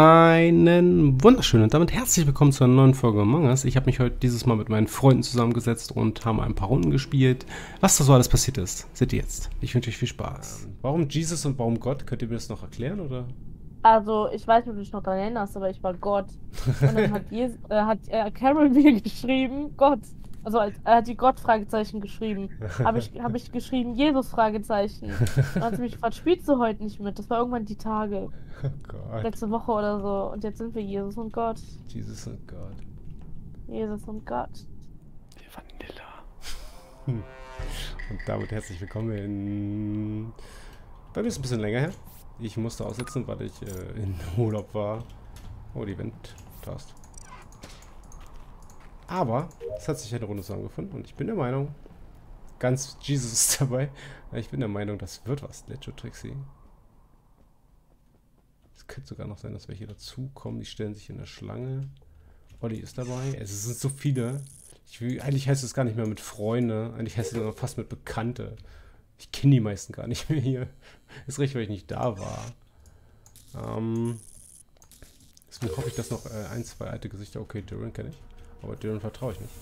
Einen wunderschönen und damit herzlich willkommen zu einer neuen Folge Among Us. Ich habe mich heute dieses Mal mit meinen Freunden zusammengesetzt und haben ein paar Runden gespielt. Was da so alles passiert ist, seht ihr jetzt. Ich wünsche euch viel Spaß. Warum Jesus und warum Gott? Könnt ihr mir das noch erklären, oder? Also, ich weiß nicht, ob du dich noch daran erinnerst, aber ich war Gott. Und dann hat, Jes äh, hat äh, Carol mir geschrieben, Gott. Also, als- er hat die Gott-Fragezeichen geschrieben. Habe ich, hab ich geschrieben, Jesus-Fragezeichen. Dann hat sie mich gefragt, spielst du heute nicht mit? Das war irgendwann die Tage. Oh Gott. Letzte Woche oder so. Und jetzt sind wir Jesus und Gott. Jesus und Gott. Jesus und Gott. Und damit herzlich willkommen in. Bei mir ist es ein bisschen länger her. Ich musste aussetzen, weil ich äh, in Urlaub war. Oh, die Event-Task. Aber es hat sich eine Runde zusammengefunden und ich bin der Meinung, ganz Jesus ist dabei. Ich bin der Meinung, das wird was, Lecho Trixie. Es könnte sogar noch sein, dass welche dazukommen. Die stellen sich in der Schlange. Olli ist dabei. Es sind so viele. Ich will, eigentlich heißt es gar nicht mehr mit Freunde. Eigentlich heißt es fast mit Bekannte. Ich kenne die meisten gar nicht mehr hier. Ist recht, weil ich nicht da war. Ähm, deswegen hoffe ich, dass noch äh, ein, zwei alte Gesichter. Okay, Dylan kenne ich. Aber Dylan vertraue ich nicht.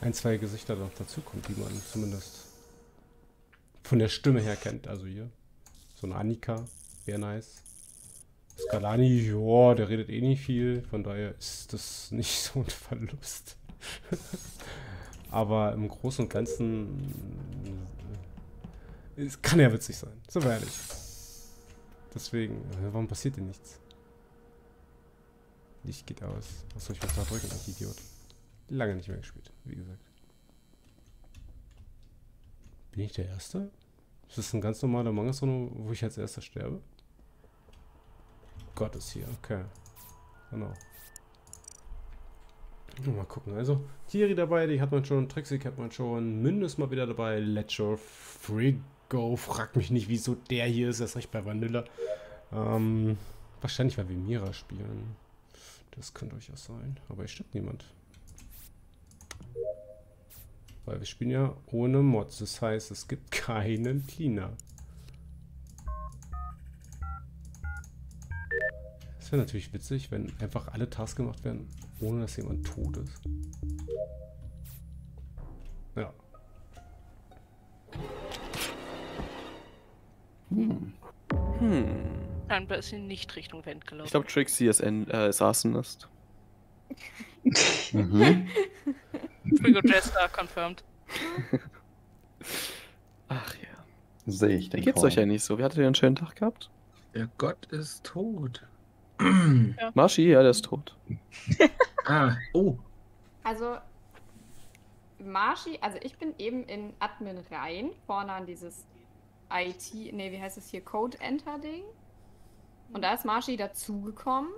Ein, zwei Gesichter noch dazukommen, die man zumindest von der Stimme her kennt. Also hier. So eine Annika. Wäre nice. Skalani, ja, der redet eh nicht viel. Von daher ist das nicht so ein Verlust. Aber im Großen und Ganzen äh, es kann ja witzig sein. So ehrlich. Deswegen, äh, warum passiert denn nichts? Licht geht aus. Achso, ich muss da drücken, ich Idiot. Lange nicht mehr gespielt, wie gesagt. Bin ich der Erste? Ist das ein ganz normaler Manga, wo ich als Erster sterbe? Gott ist hier, okay. Genau. Mal gucken. Also, Thierry dabei, die hat man schon. Trixie hat man schon. Mindest mal wieder dabei. Ledger Frigo. Frag mich nicht, wieso der hier ist. Erst recht bei Vanilla. Ähm, wahrscheinlich, weil wir Mira spielen. Das könnte durchaus sein. Aber hier stimmt niemand. Weil wir spielen ja ohne Mods. Das heißt, es gibt keinen Cleaner. Es wäre natürlich witzig, wenn einfach alle Tasks gemacht werden, ohne dass jemand tot ist. Ja. Hm. Ein bisschen nicht Richtung Wend gelaufen. Ich glaube, Trixie ist äh, Saßen-Nest. Mhm. Frigo Jester confirmed. Ach ja. Sehe ich den geht's Korn. euch eigentlich so? Wie hattet ihr einen schönen Tag gehabt? Der Gott ist tot. Marschi, ja, der ist tot. ah, oh. Also, Marschi, also ich bin eben in Admin rein, vorne an dieses IT, nee, wie heißt es hier, Code-Enter-Ding. Und da ist Marschi dazugekommen.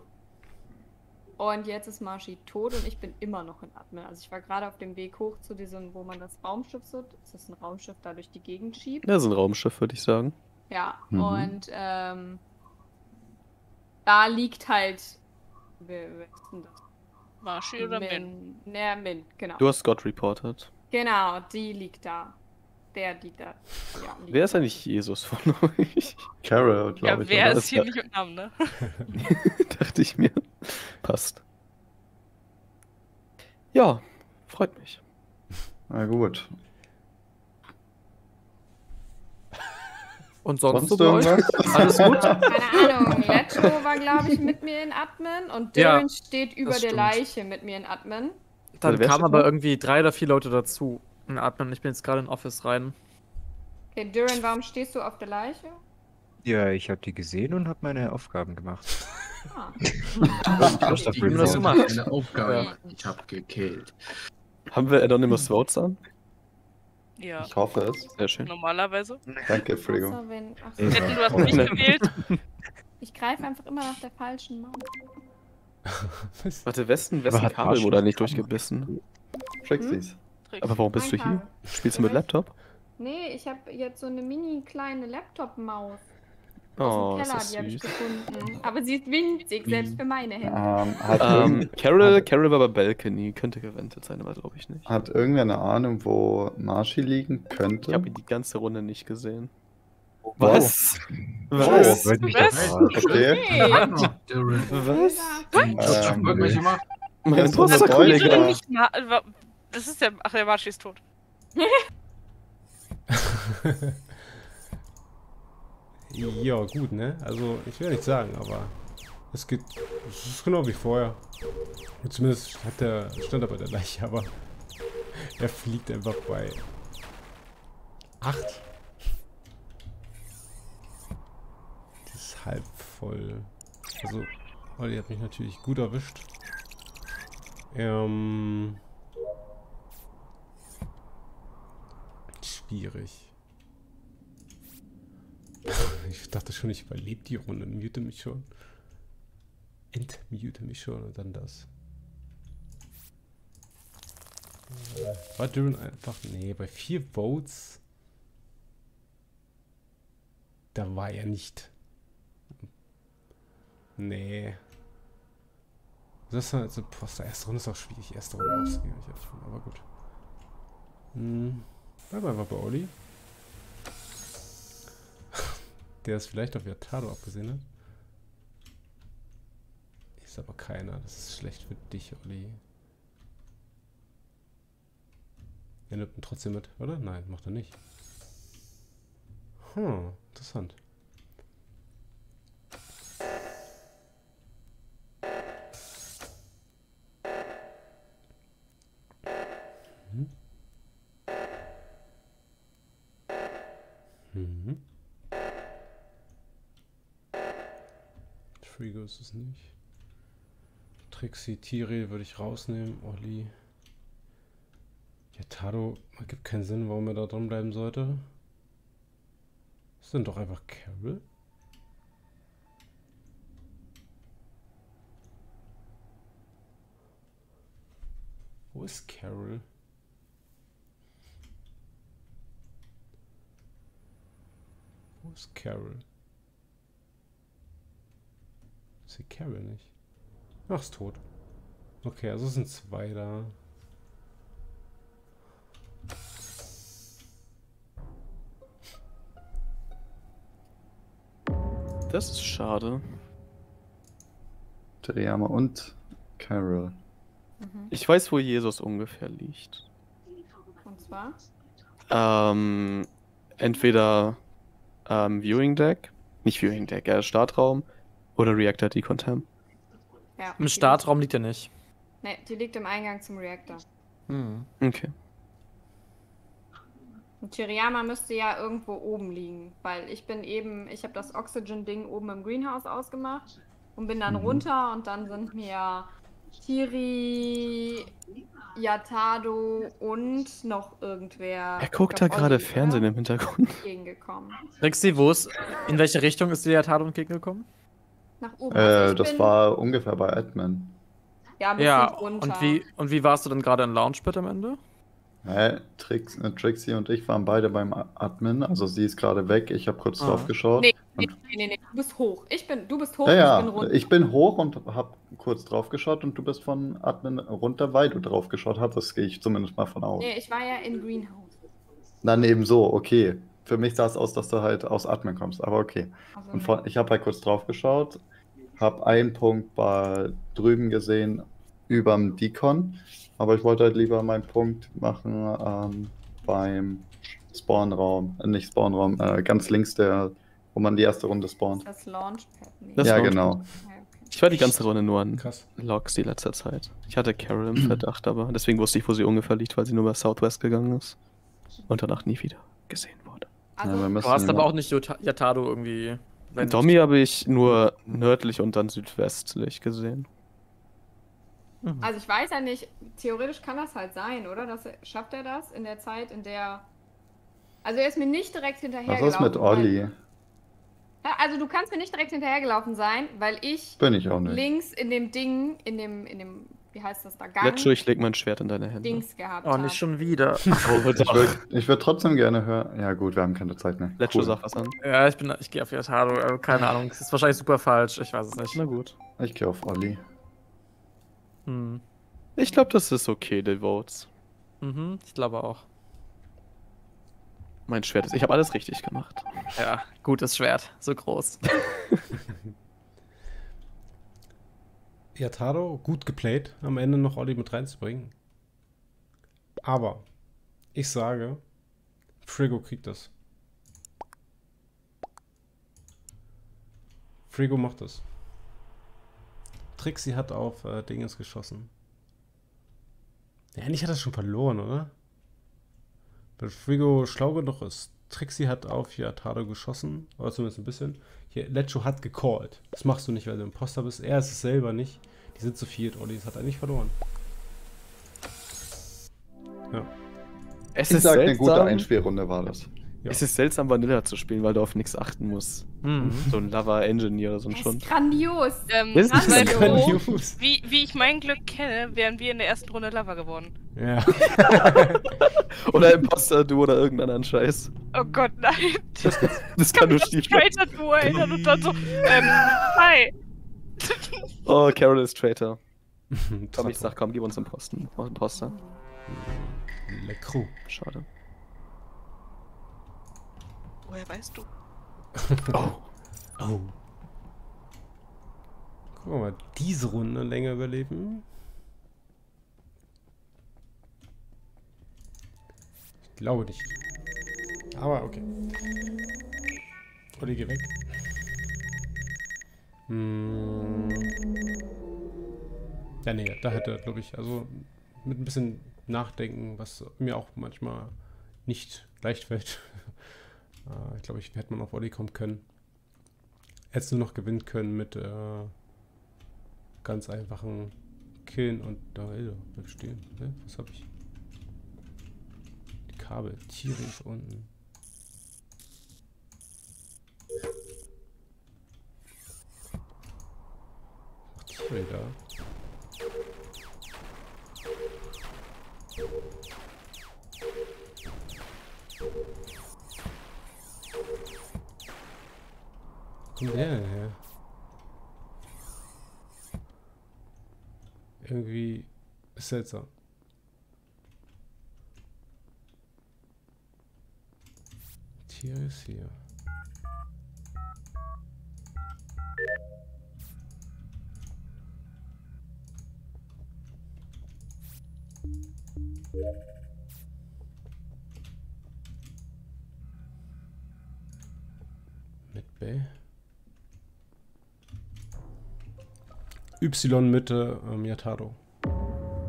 Und jetzt ist Marschi tot und ich bin immer noch in Admin. Also ich war gerade auf dem Weg hoch zu diesem, wo man das Raumschiff so, ist das ein Raumschiff, da durch die Gegend schiebt. Das ist ein Raumschiff, würde ich sagen. Ja, Mhm. und ähm, da liegt halt, wer, wer ist denn das? Marschi oder Min? Min. Ne, Min, genau. Du hast Gott reported. Genau, die liegt da. Der liegt da. Ja, liegt Wer ist da. eigentlich Jesus von euch? Carol, Ja, glaube ich. wer oder? ist hier Ja. nicht mit Namen, ne? Dachte ich mir. Passt. Ja, freut mich. Na gut. Und sonst, Sonst so bei euch? irgendwas? Alles gut? Keine Ahnung. Letcho war, glaube ich, mit mir in Admin und Ja, Dylan steht über der. Leiche mit mir in Admin. Dann kamen aber irgendwie drei oder vier Leute dazu. In Admin, ich bin jetzt gerade in Office rein. Okay, Dylan, warum stehst du auf der Leiche? Ja, ich habe die gesehen und habe meine Aufgaben gemacht. Ah. Ich hab ihm das gemacht. Eine Aufgabe. Ich habe gekillt. Haben wir Anonymous Votes an? Ja, Ich hoffe es. Sehr schön. normalerweise. Danke, Frigo. Achso, wenn, ach so. Ja. Hätten du hast nicht gewählt. Ich greife einfach immer nach der falschen Maus. Warte, wessen hat Kabel wurde nicht durchgebissen? Trixies. Aber warum bist du hier? Spielst du mit Laptop? Nee, ich habe jetzt so eine mini kleine Laptop-Maus. Oh, Aus dem ist Keller, das die habe ich gefunden. Aber sie ist winzig, selbst für meine Hände. Ähm, hat, Ähm, irgend, Carol, Carol war bei Balcony. Könnte gewendet sein, aber glaube ich nicht. hat irgendwer eine Ahnung, wo Marschi liegen Ich könnte? habe ihn die ganze Runde nicht gesehen. Was? Oh, Was? Wollte mich Was? doch verarschen. okay. Hey, Darren. Was? Ich hab Ähm, irgendwelche gemacht. Mein Jetzt muss er Imposter-Kollege Deutsch, da. Nicht Ma wa- das ist der. Ach, der Marschi ist tot. Ja, gut, ne? Also, ich will nicht sagen, aber es geht. Es ist genau wie vorher. Zumindest hat der, stand er bei der Leiche, aber er fliegt einfach bei 8. Das ist halb voll. Also, Olli hat mich natürlich gut erwischt. Ähm. Schwierig. Ich dachte schon, ich überlebe die Runde. Mute mich schon. Entmute mich schon und dann das. War Dylan einfach. Nee, bei vier Votes. Da war er nicht. Nee. Das ist halt so. Poster. Erste Runde ist auch schwierig. Erste Runde hab schon, aber gut. Hm. Bleib einfach bei Olli. Der ist vielleicht auf Yatado abgesehen hat. Ist aber keiner. Das ist schlecht für dich, Olli. Er nimmt ihn trotzdem mit, oder? Nein, macht er nicht. Hm, interessant. Ist es nicht. Trixie, Tiri würde ich rausnehmen. Olli. Ja, Tado ergibt keinen Sinn, warum er da drin bleiben sollte. Das sind doch einfach Carol. Wo ist Carol? Wo ist Carol? Ich sehe Carol nicht. Ach, ist tot. Okay, also es sind zwei da. Das ist schade. Teriyama und Carol. Ich weiß, wo Jesus ungefähr liegt. Und zwar? Ähm, entweder ähm, Viewing Deck, nicht Viewing Deck, äh, Startraum oder Reactor Decontam. Ja. Im Startraum liegt er nicht. Ne, die liegt im Eingang zum Reaktor. Hm. Okay. Und Chiriyama müsste ja irgendwo oben liegen, weil ich bin eben, ich habe das Oxygen-Ding oben im Greenhouse ausgemacht und bin dann Mhm. runter und dann sind mir Tiri, Yatado und noch irgendwer. Er guckt da gerade Fernsehen im Hintergrund. Entgegengekommen. Rixi, wo ist, in welche Richtung ist der Tado entgegengekommen? Nach oben. Also Äh, ich das bin, war ungefähr bei Admin. ja, Ja, und wie, und wie warst du denn gerade in Launchpad am Ende? Hä? Trix, äh, Trixie und ich waren beide beim Admin. Also sie ist gerade weg. Ich habe kurz Ah. drauf geschaut. Nee, nee, nee, nee, nee, du bist hoch. Ich bin, du bist hoch, Ja, ich bin ja, runter. ich bin hoch und habe kurz drauf geschaut und du bist von Admin runter, weil du drauf geschaut hattest, gehe ich zumindest mal von aus. Nee, ich war ja in Greenhouse. Dann eben so, okay. Für mich sah es aus, dass du halt aus Admin kommst, aber okay. Also, Und von, ich habe halt kurz drauf geschaut, habe einen Punkt bei drüben gesehen überm Decon, aber ich wollte halt lieber meinen Punkt machen ähm, beim Spawnraum, äh, nicht Spawnraum, äh, ganz links der, wo man die erste Runde spawnt. Das Launchpad. Nee. Das ja, Launchpad. genau. Ich war die ganze Runde nur an Krass. Logs die letzte Zeit. Ich hatte Carol im Verdacht, aber deswegen wusste ich, wo sie ungefähr liegt, weil sie nur bei Southwest gegangen ist. Und danach nie wieder gesehen wurde. Also, ja, wir Du hast aber auch nicht Yatado irgendwie. Domi habe ich nur nördlich und dann südwestlich gesehen. Mhm. also ich weiß ja nicht, theoretisch kann das halt sein, oder? Das, schafft er das in der Zeit, in der. Also er ist mir nicht direkt Was hinterhergelaufen. ist mit Olli? Weil, ja, also du kannst mir nicht direkt hinterhergelaufen sein, weil ich Bin ich auch nicht. links in dem Ding, in dem, in dem, wie heißt das da, Gang, Let's ich leg mein Schwert in deine Hände. Dings gehabt Oh, nicht schon wieder. Oh, Ich würde würd trotzdem gerne hören. Ja, gut, wir haben keine Zeit mehr. Let's Cool. sag was an. ja, ich bin, ich gehe auf Yatado. äh, Keine Ahnung. Das ist wahrscheinlich super falsch. Ich weiß es nicht. Na gut. Ich gehe auf Olli. Hm. Ich glaube, das ist okay, die Votes. Mhm, ich glaube auch. Mein Schwert ist. Ich habe alles richtig gemacht. Ja, gutes Schwert. So groß. Yataro, gut geplayt, am Ende noch Olli mit reinzubringen. Aber ich sage, Frigo kriegt das. Frigo macht das. Trixie hat auf äh, Dinges geschossen. Ja, eigentlich hat er schon verloren, oder? Weil Frigo schlau genug ist. Trixie hat auf Yataro geschossen, oder zumindest ein bisschen. Hier, Lecho hat gecallt. Das machst du nicht, weil du Imposter bist. Er ist es selber nicht. Die sind zu viert. Olli hat eigentlich verloren. Ja. Es Ich ist sag, eine gute seltsam. Einspielrunde war das. Ja. Es ist seltsam, Vanilla zu spielen, weil du auf nichts achten musst. Mhm. So ein Lava Engineer oder so ein Das ist grandios. Ähm, Ist weil denn so, Grandios. wie, wie ich mein Glück kenne, wären wir in der ersten Runde Lava geworden. Ja. Oder Imposter, du oder irgendeinen anderen Scheiß. Oh Gott, nein. Das kann nur das schief gehen. Traitor erinnern und dann so, ähm, hi. Oh, Carol ist Traitor. Komm, ich sag, komm, gib uns einen Posten. Imposter. Le Crew. Schade. Woher weißt du? Oh. Oh. Gucken wir mal, diese Runde länger überleben. Ich glaube nicht. Aber okay. Olli, geh weg. Hm. Ja, nee, da hätte, glaube ich, also mit ein bisschen Nachdenken, was mir auch manchmal nicht leicht fällt. Äh, ich glaube, ich hätte man auf Olli kommen können. Hättest du noch gewinnen können mit äh, ganz einfachen Killen und da ey, bleib stehen. Ne? Was habe ich? Die Kabel. Tiere ist unten. Macht Tiere da? Kommt der denn her? Irgendwie seltsam. Tier ist hier. Mit B. Y Mitte ähm, Yataro.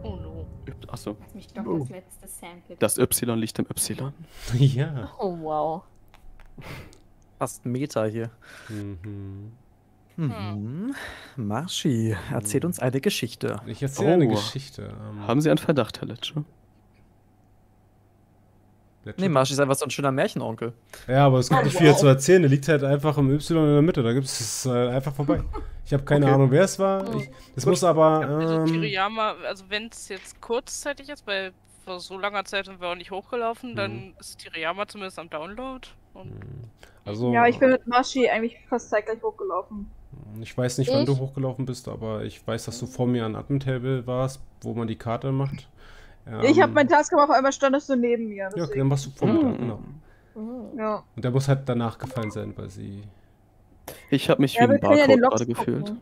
Oh no. Achso. Mich doch Oh. das letzte Sample. Das Y liegt im Y. ja. Oh, wow. Fast Meta hier. Mhm. Mhm. Marschi, erzählt uns eine Geschichte. Ich erzähle eine Oh. Geschichte. Ähm, Haben Sie einen Verdacht, Herr Letsche? Nee, Marschi ist einfach so ein schöner Märchenonkel. Ja, aber es gibt Oh, nicht viel zu erzählen. Der liegt halt einfach im Y in der Mitte. Da gibt es äh, einfach vorbei. Ich habe keine Okay. Ahnung, wer es war. Ich, es muss aber. Also Ähm, Kiriyama, also wenn es jetzt kurzzeitig ist, weil vor so langer Zeit sind wir auch nicht hochgelaufen, Mhm. dann ist Kiriyama zumindest am Download. Und also, Ja, ich bin mit Marschi eigentlich fast zeitgleich hochgelaufen. ich weiß nicht, wann Ich? du hochgelaufen bist, aber ich weiß, dass du vor mir an Admin Table warst, wo man die Karte macht. Ich habe Ähm, meinen Task gemacht, auf einmal standest du neben mir. Ja, Deswegen. dann warst du vor mir da, genau. Mhm. Ja. Und der muss halt danach gefallen sein, weil sie. Ich habe mich Ja, wie ein ja in Barcode Logs gerade gucken. gefühlt.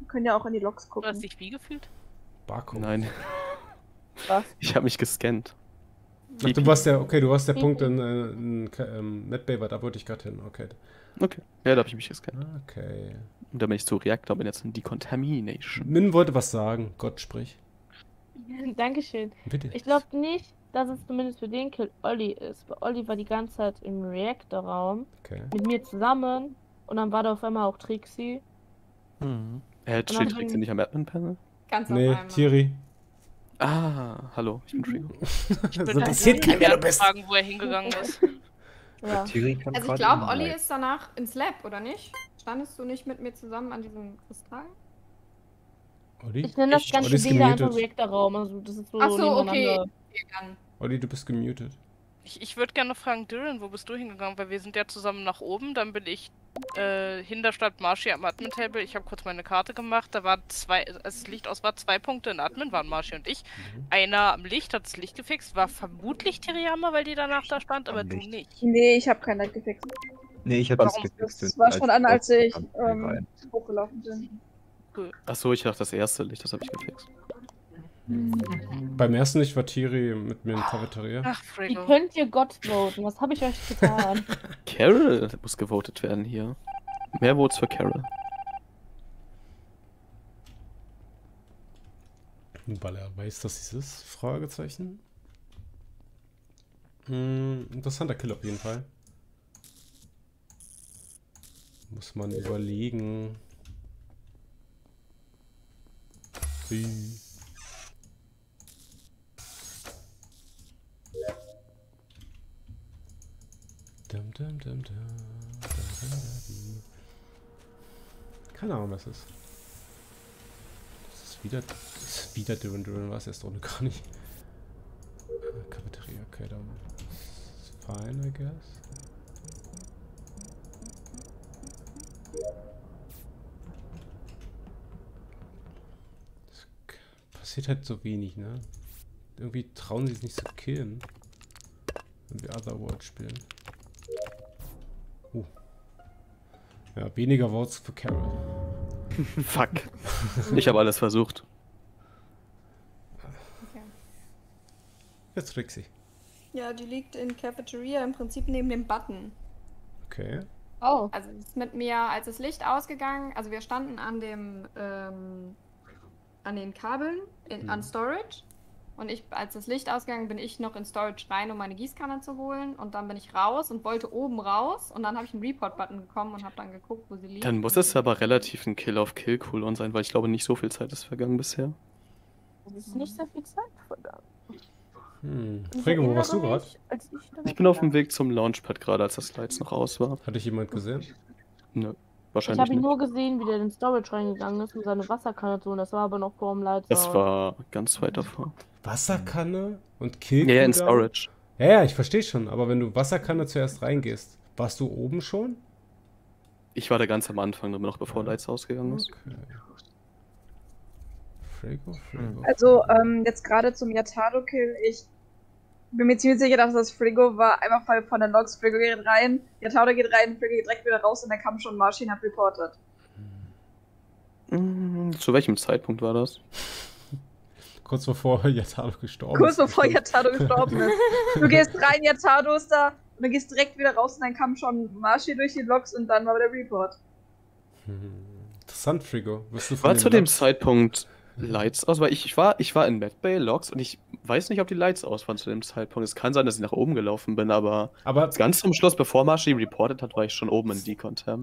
Wir können ja auch in die Logs du hast gucken. dich wie gefühlt? Barcode. Nein, Was? ich habe mich gescannt. Ach, du warst der, okay, du warst der Mhm. Punkt in, äh, in ähm, NetBay, da wollte ich gerade hin. Okay. Okay. Ja, da habe ich mich gescannt. Okay. Und dann bin ich zu Reaktor, bin jetzt in Decontamination. Min wollte was sagen. Gott sprich. Dankeschön. Bitte. Ich glaube nicht, dass es zumindest für den Kill Olli ist. Weil Olli war die ganze Zeit im Reactor-Raum Okay. mit mir zusammen und dann war da auf einmal auch Trixie. Mhm. Äh, steht Trixie nicht am Admin-Panel? Ganz Nee, auf einmal. Thierry. Ah, hallo, ich bin Trigo. Ich Das würde interessiert keinen, wer du bist. fragen, wo er hingegangen ist. Ja. Kam Also ich glaube, in Olli ist danach ins Lab, oder nicht? Standest du nicht mit mir zusammen an diesem Kristall? Olli? Ich nenne das Ich- ganze da einfach gemutet. Reactor-Raum. Also das ist so Ach so, okay. Olli, du bist gemutet. Ich, ich würde gerne fragen, Dylan, wo bist du hingegangen? Weil wir sind ja zusammen nach oben, dann bin ich Äh, hinter stand Marschi am Admin-Table. Ich habe kurz meine Karte gemacht. Da waren zwei, als das Licht aus war, zwei Punkte in Admin, waren Marschi und ich. Mhm. Einer am Licht hat das Licht gefixt, war vermutlich Teriyama, weil die danach da stand, aber du nicht. Nee, ich habe kein Light gefixt. Nee, ich habe das gefixt. Das war schon an, als ich ähm, hochgelaufen bin. Achso, ich dachte, das erste Licht, das habe ich gefixt. Beim ersten Licht war Tiri mit mir in der Cafeteria. Ach, Wie könnt ihr Gott voten? Was habe ich euch getan? Carol muss gewotet werden hier. Mehr Votes für Carol. Weil er weiß, dass es ist. Fragezeichen. Hm, interessanter Kill auf jeden Fall. Muss man überlegen. Keine Ahnung, was ist. Das ist wieder, das ist wieder Duran Duran, war es erst ohne gar nicht. Äh, Cafeteria, okay, dann ist fine, I guess. Passiert halt so wenig, ne? Irgendwie trauen sie es nicht zu killen. Wenn wir Otherworld spielen. Uh. Ja, weniger Votes für Carol. Fuck. Ich habe alles versucht. Jetzt Rixi. Ja, die liegt in Cafeteria im Prinzip neben dem Button. Okay. Oh, Also ist mit mir, als das Licht ausgegangen, also wir standen an dem, ähm, an den Kabeln, in, an Mhm. Storage. Und ich, als das Licht ausgegangen, bin ich noch in Storage rein, um meine Gießkanne zu holen. Und dann bin ich raus und wollte oben raus. Und dann habe ich einen Report-Button bekommen und habe dann geguckt, wo sie liegt. Dann muss es aber relativ ein Kill auf Kill Cooldown sein, weil ich glaube, nicht so viel Zeit ist vergangen bisher. es ist nicht sehr viel Zeit vergangen. Hm. Ich Frege, wo warst du gerade? ich Ich bin auf dem Weg zum Launchpad gerade, als das Lights noch aus war. Hatte ich jemand gesehen? Nö, Ich wahrscheinlich habe ihn nur gesehen, wie der in den Storage reingegangen ist, um seine Wasserkanne zu holen. Das war aber noch vor dem Lights Das war ganz weit davor. Wasserkanne und Kill. Ja, ja, in? Storage. Ja, ja, ich verstehe schon, aber wenn du Wasserkanne zuerst reingehst, warst du oben schon? Ich war da ganz am Anfang, noch bevor Lights ausgegangen ist. Okay. Also, ähm, jetzt gerade zum Yatado-Kill, ich bin mir ziemlich sicher, dass das Frigo war. Einmal Fall von den Logs, Frigo geht rein, Yatado geht rein, Frigo geht direkt wieder raus und dann kam schon Marshin hat reportet. Mm, Zu welchem Zeitpunkt war das? Kurz bevor Yataro gestorben Kurz ist. bevor bestimmt. Yatado gestorben ist. Du gehst rein, Yatado ist da, und dann gehst direkt wieder raus und dann kam schon Marshi durch die Logs und dann war der Report. Hm. Interessant, Frigo. Du War zu dem Logs- Zeitpunkt Lights aus? Weil ich, ich war, ich war in Medbay Logs und ich weiß nicht, ob die Lights aus waren zu dem Zeitpunkt. Es kann sein, dass ich nach oben gelaufen bin, aber Aber ganz zum Schluss, bevor Marshy reported hat, war ich schon oben in Decon-Tab.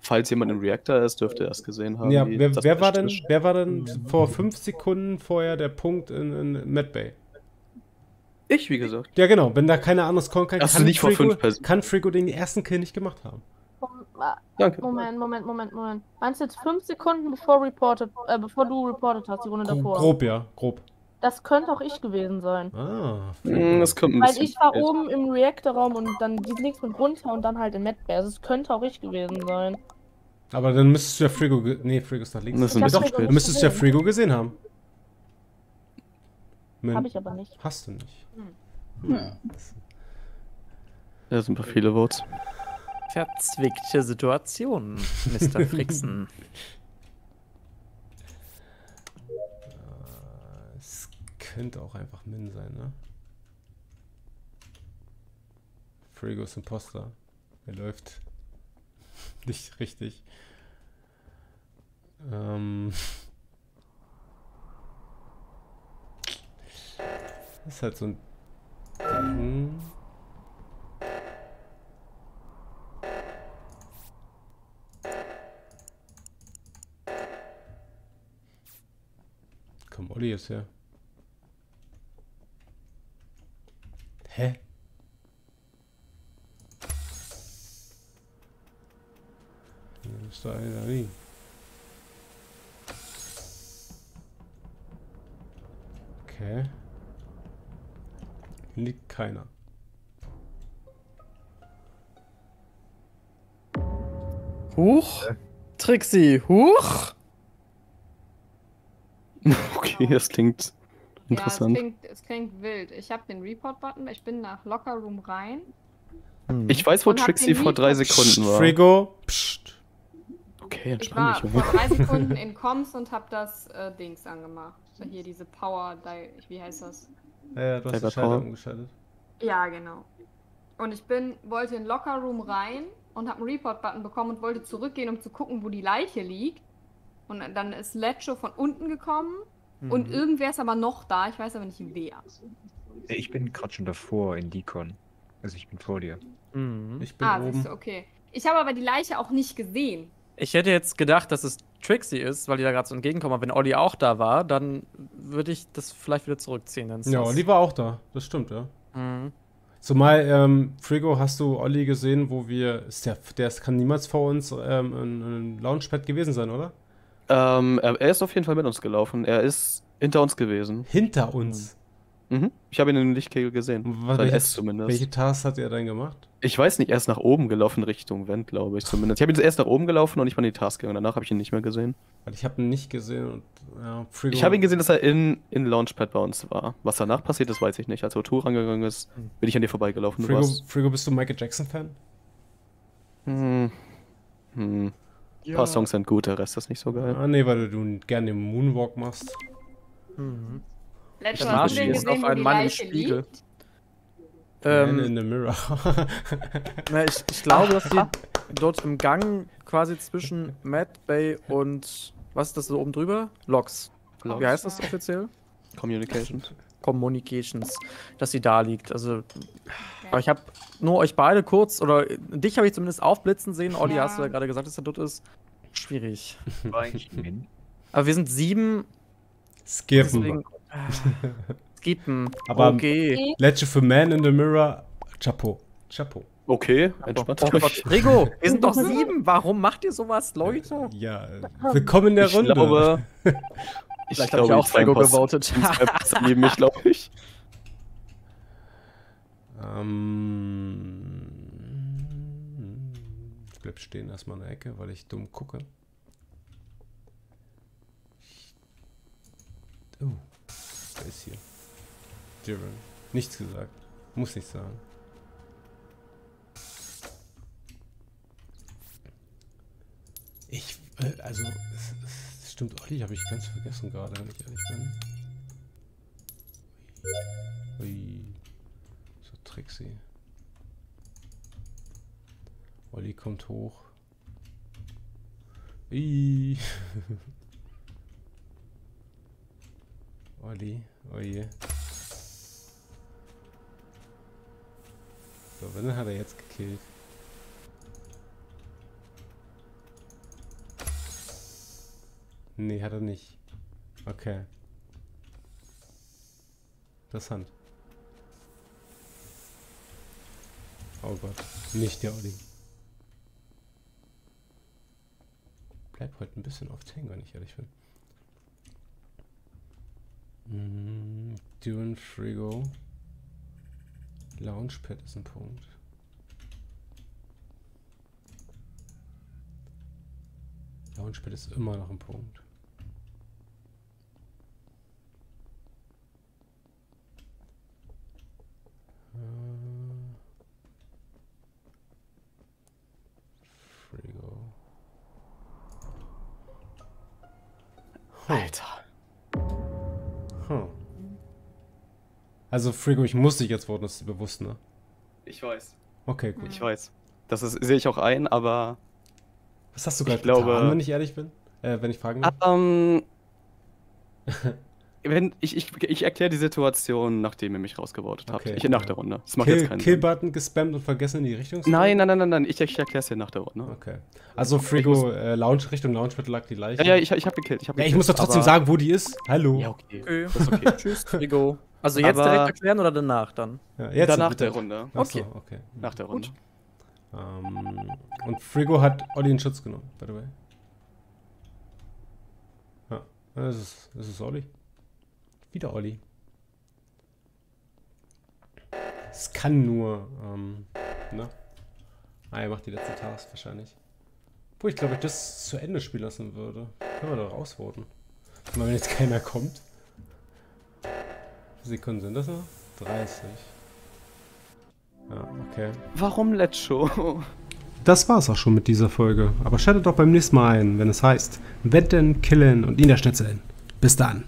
Falls jemand im Reactor ist, dürfte er es gesehen haben. ja, wer, wer, war denn, wer war denn vor fünf Sekunden vorher der Punkt in, in Medbay? Ich, wie gesagt. Ja, genau. Wenn da keiner anderes kommen kann, Ach so, kann, nicht vor Frigo, fünf Personen. kann Frigo den ersten Kill nicht gemacht haben. Danke. Moment, Moment, Moment, Moment. Meinst du jetzt fünf Sekunden bevor reported, äh, bevor du reported hast, die Runde Gro davor? grob, ja. Grob. Das könnte auch ich gewesen sein. Ah, Mm, Das kommt ein Weil ich war oben im Reactor-Raum und dann die links und runter und dann halt in Medbay. Also es könnte auch ich gewesen sein. Aber dann müsstest du ja Frigo. Nee, Frigo ist nach links. Das ist ein Ja, bisschen doch, spät. dann müsstest du ja gesehen. Frigo gesehen haben. Men- Habe ich aber nicht. Hast du nicht. Da sind ein paar viele Votes. Verzwickte Situation, Mr. Frixen. Äh, Es könnte auch einfach Min sein, ne? Frigo ist Imposter. Er läuft nicht richtig. Ähm. Das ist halt so ein Ding. Komm, Olli ist her. Hä? Hier ist da einer liegen. Okay. Hier liegt keiner. Huch. Trixie, huch. Okay, das klingt Ja, es interessant. klingt, es klingt wild. Ich habe den Report-Button, ich bin nach Locker Room rein. Hm. ich weiß, wo Trixie vor drei Sekunden war. Frigo. Psst. Okay, Ich entspann war dich, vor Junge. drei Sekunden in Comms und habe das äh, Dings angemacht. Hier diese Power, wie heißt das? Ja, ja, du hast die Schalter Power. umgeschaltet. Ja, genau. Und ich bin, wollte in den Locker Room rein und habe einen Report-Button bekommen und wollte zurückgehen, um zu gucken, wo die Leiche liegt. Und dann ist Lecho von unten gekommen und Mhm. irgendwer ist aber noch da, ich weiß aber nicht wer. Ich bin gerade schon davor in Deacon. Also ich bin vor dir. Mhm. Ich bin Ah, oben. siehst du, okay. Ich habe aber die Leiche auch nicht gesehen. Ich hätte jetzt gedacht, dass es Trixie ist, weil die da gerade so entgegenkommen. Aber wenn Olli auch da war, dann würde ich das vielleicht wieder zurückziehen. Ja, Olli war auch da. Das stimmt, ja. Mhm. Zumal, ähm, Frigo, hast du Olli gesehen, wo wir. Ist der, der kann niemals vor uns ähm, ein, ein Launchpad gewesen sein, oder? Ähm, er, er ist auf jeden Fall mit uns gelaufen. Er ist hinter uns gewesen. Hinter uns. Mhm. Ich habe ihn in den Lichtkegel gesehen. Was, Sein welche, S zumindest. welche Tasks hat er denn gemacht? Ich weiß nicht, er ist nach oben gelaufen Richtung Vent, glaube ich zumindest. Ich habe ihn erst nach oben gelaufen und ich war in die Task gegangen. Danach habe ich ihn nicht mehr gesehen. Ich habe ihn nicht gesehen und ja, Frigo. Ich habe ihn gesehen, dass er in, in Launchpad bei uns war. Was danach passiert ist, weiß ich nicht. Als O2 rangegangen ist, bin ich an dir vorbeigelaufen. Frigo. Frigo, bist du Michael Jackson-Fan? Hm. Hm. Ein paar Songs sind gut, der Rest ist nicht so geil. Ah, nee, weil du gerne den Moonwalk machst. Mhm. Letztes Mal gesehen, ist auf einen Mann im Spiegel. liegt. Man Ähm, in the Mirror. na, ich, ich glaube, dass die dort im Gang quasi zwischen Matt Bay und was ist das so oben drüber? Logs. Logs. Wie heißt das offiziell? Communications. Communications, dass sie da liegt. Also, aber ich habe nur euch beide kurz, oder dich habe ich zumindest aufblitzen sehen. Olli, Ja. hast du ja gerade gesagt, dass er dort ist. Schwierig. Aber wir sind sieben, Skippen. deswegen. Ah, Skippen. Aber- okay. Lecce für Man in the Mirror. Chapeau. Chapeau. Okay, entspannt Oh Gott, euch. Rigo, wir sind doch sieben. Warum macht ihr sowas, Leute? Ja, äh, willkommen in der Ich Runde. glaube, ich Vielleicht habe ich glaube, auch Post- gewotet. mich, glaube ich. Ähm, ich bleib stehen erstmal in der Ecke, weil ich dumm gucke. Oh, wer ist hier? Jiren. Nichts gesagt. Muss nicht sagen. Ich, äh, also, es, es stimmt, Olli habe ich ganz vergessen gerade, wenn ich ehrlich bin. Ui. Trixie. Olli kommt hoch. Ui. Olli, oje. So, wenn hat er jetzt gekillt. Nee, hat er nicht. Okay. Interessant. Oh Gott, nicht der Olli. Bleib heute ein bisschen oft hängen, wenn ich ehrlich bin. Mm, Dune Frigo. Launchpad ist ein Punkt. Launchpad ist immer noch ein Punkt. Also Frigo, ich muss dich jetzt voten, das ist dir bewusst, ne? Ich weiß. Okay, gut. Ich weiß. Das ist- sehe ich auch ein, aber. Was hast du Ich gerade glaube- getan, wenn ich ehrlich bin? Äh, wenn ich fragen darf? Ähm, wenn, ich ich, ich erkläre die Situation, nachdem ihr mich rausgevotet habt. Okay. Ich, nach der Runde. Das macht jetzt Kill, keinen Sinn. Kill-Button gespammt und vergessen in die Richtung zu Nein, gehen? nein, nein, nein, nein. Ich, ich erkläre es dir nach der Runde. Okay. Also Frigo, äh, Launch, Richtung Launchpad lag die Leiche. Ja, ja, ich, ich habe gekillt. Ich, hab Ja, ich muss doch trotzdem aber- sagen, wo die ist. Hallo. Ja, okay. Okay. Das ist okay. Tschüss, Frigo. Also jetzt Aber- direkt erklären oder danach dann? Ja, jetzt Danach bitte. der Runde. Achso, Okay. okay. Nach der Runde. Ähm, und Frigo hat Olli in Schutz genommen, by the way. Ja, das ist, das ist Olli. Wieder Olli. Es kann nur, ähm, ne? Ah, er macht die letzte Task wahrscheinlich. Wo ich glaube, ich das zu Ende spielen lassen würde. Können wir da rausvoten. Mal, wenn jetzt keiner kommt. Sekunden sind das noch? 30. Ja, okay. Warum Let's Show? Das war's auch schon mit dieser Folge. Aber schaltet doch beim nächsten Mal ein, wenn es heißt Wetten, Killen und Niederschnitzeln. Bis dann.